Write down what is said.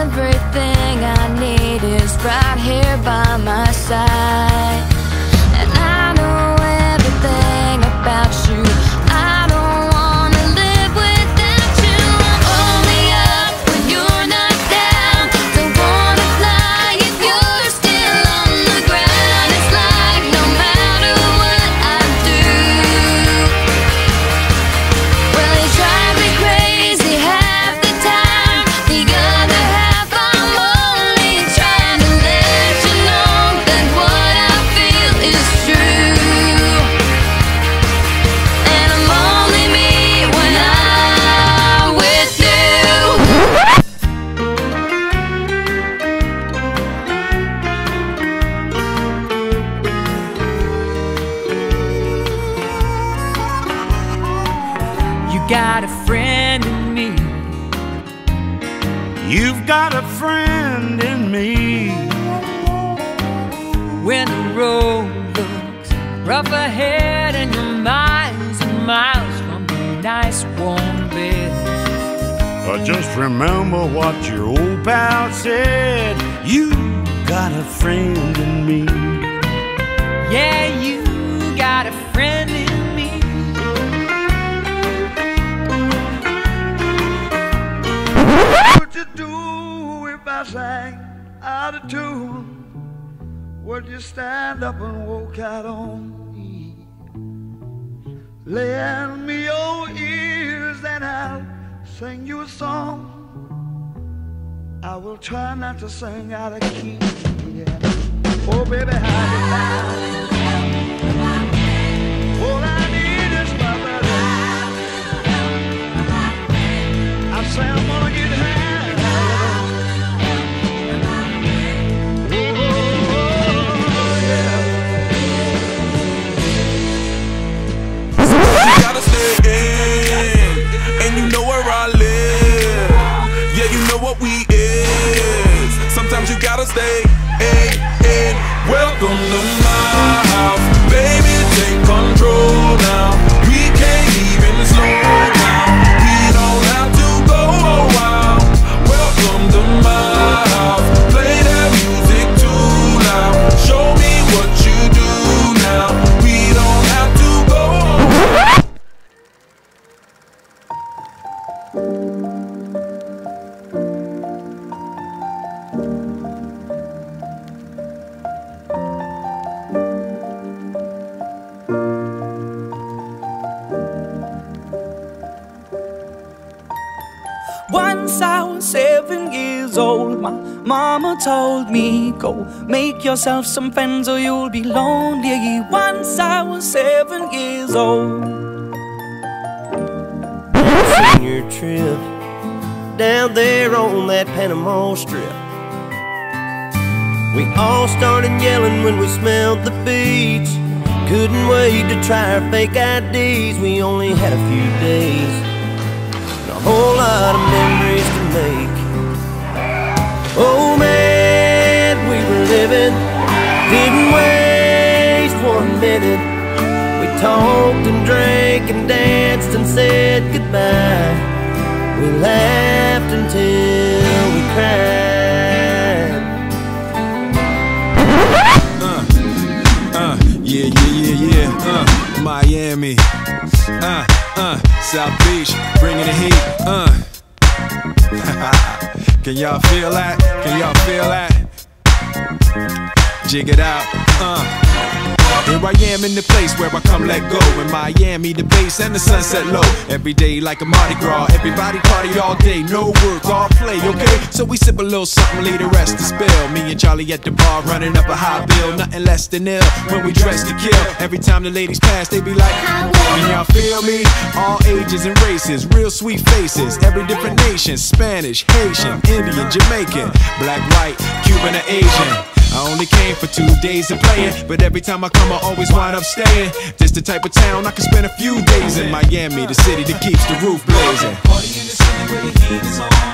Everything I need is right here by my side. Got a friend in me. You've got a friend in me. When the road looks rough ahead and you're miles and miles from a nice warm bed. I just remember what your old pal said. You got a friend in me. Yeah, you out of tune? Would you stand up and walk out on me? Lend me your ears and I'll sing you a song. I will try not to sing out of key. Yeah. Oh, baby, how you gotta stay in, in. Welcome to Once I was seven years old, my mama told me, Go make yourself some friends or you'll be lonely. Once I was seven years old. senior trip down there on that Panama Strip. We all started yelling when we smelled the beach. Couldn't wait to try our fake IDs. We only had a few days whole lot of memories to make. Oh man, we were living, didn't waste one minute. We talked and drank and danced and said goodbye. We laughed until we cried. Uh, yeah, yeah, yeah, yeah. Uh, Miami. Uh, uh, South Beach, bringing the heat. Uh. Can y'all feel that? Can y'all feel that? Jig it out. Uh. Here I am in the place where I come let go. In Miami, the bass and the sunset low. Every day like a Mardi Gras. Everybody party all day, no work, all play, okay? So we sip a little something, leave the rest to spill. Me and Charlie at the bar running up a high bill, nothing less than ill. When we dress to kill, every time the ladies pass, they be like, Can y'all feel me? All ages and races, real sweet faces, every different nation Spanish, Haitian, Indian, Jamaican, black, white, Cuban, or Asian. I only came for two days of playing, but every time I come, I always wind up staying. This the type of town I can spend a few days in. Miami, the city that keeps the roof blazing. Party in the city where the heat is on